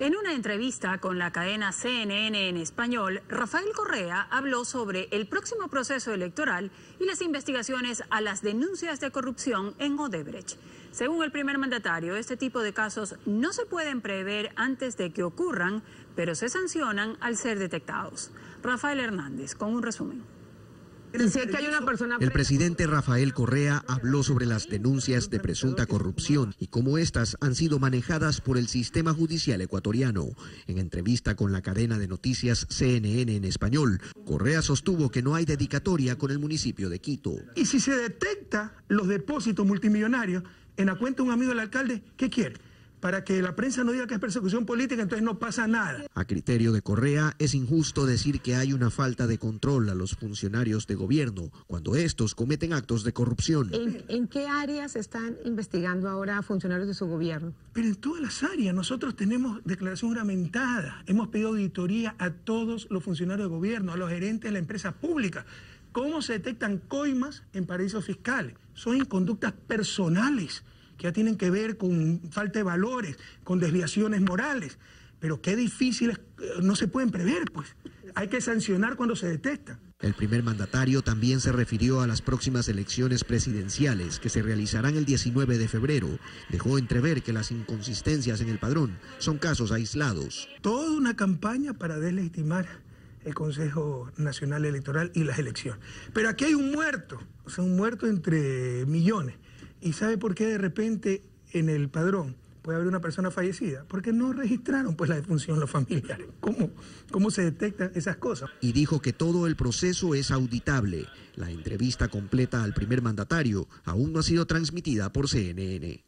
En una entrevista con la cadena CNN en español, Rafael Correa habló sobre el próximo proceso electoral y las investigaciones a las denuncias de corrupción en Odebrecht. Según el primer mandatario, este tipo de casos no se pueden prever antes de que ocurran, pero se sancionan al ser detectados. Rafael Hernández, con un resumen. El presidente Rafael Correa habló sobre las denuncias de presunta corrupción y cómo estas han sido manejadas por el sistema judicial ecuatoriano. En entrevista con la cadena de noticias CNN en español, Correa sostuvo que no hay dedicatoria con el municipio de Quito. Y si se detecta los depósitos multimillonarios en la cuenta de un amigo del alcalde, ¿qué quiere? Para que la prensa no diga que es persecución política, entonces no pasa nada. A criterio de Correa, es injusto decir que hay una falta de control a los funcionarios de gobierno cuando estos cometen actos de corrupción. ¿En, qué áreas están investigando ahora funcionarios de su gobierno? Pero en todas las áreas. Nosotros tenemos declaración juramentada. Hemos pedido auditoría a todos los funcionarios de gobierno, a los gerentes de la empresa pública. ¿Cómo se detectan coimas en paraísos fiscales? Son conductas personales que ya tienen que ver con falta de valores, con desviaciones morales. Pero qué difíciles, eh, no se pueden prever, pues. Hay que sancionar cuando se detecta. El primer mandatario también se refirió a las próximas elecciones presidenciales que se realizarán el 19 de febrero. Dejó entrever que las inconsistencias en el padrón son casos aislados. Toda una campaña para deslegitimar el Consejo Nacional Electoral y las elecciones. Pero aquí hay un muerto, o sea, un muerto entre millones. ¿Y sabe por qué de repente en el padrón puede haber una persona fallecida? Porque no registraron pues la defunción los familiares. ¿Cómo, cómo se detectan esas cosas? Y dijo que todo el proceso es auditable. La entrevista completa al primer mandatario aún no ha sido transmitida por CNN.